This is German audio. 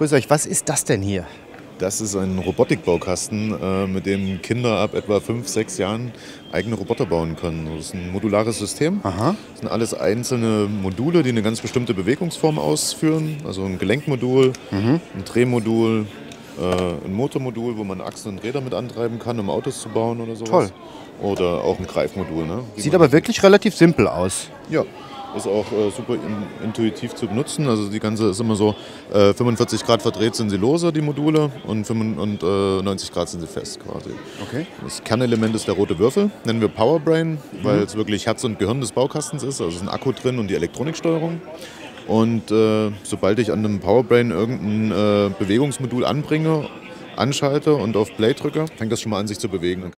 Grüß euch, was ist das denn hier? Das ist ein Robotikbaukasten, äh, mit dem Kinder ab etwa 5, 6 Jahren eigene Roboter bauen können. Das ist ein modulares System. Aha. Das sind alles einzelne Module, die eine ganz bestimmte Bewegungsform ausführen. Also ein Gelenkmodul, Mhm. ein Drehmodul, äh, ein Motormodul, wo man Achsen und Räder mit antreiben kann, um Autos zu bauen oder sowas. Toll. Oder auch ein Greifmodul. Ne? Sieht aber wirklich relativ simpel aus. Ja, ist auch äh, super in, intuitiv zu benutzen. Also die ganze ist immer so, äh, 45 Grad verdreht sind sie lose, die Module, und, 95, und äh, 90 Grad sind sie fest quasi. Okay. Das Kernelement ist der rote Würfel, nennen wir Powerbrain, weil es wirklich Herz und Gehirn des Baukastens ist. Also es ist ein Akku drin und die Elektroniksteuerung. Und äh, sobald ich an einem Powerbrain irgendein äh, Bewegungsmodul anbringe, anschalte und auf Play drücke, fängt das schon mal an, sich zu bewegen.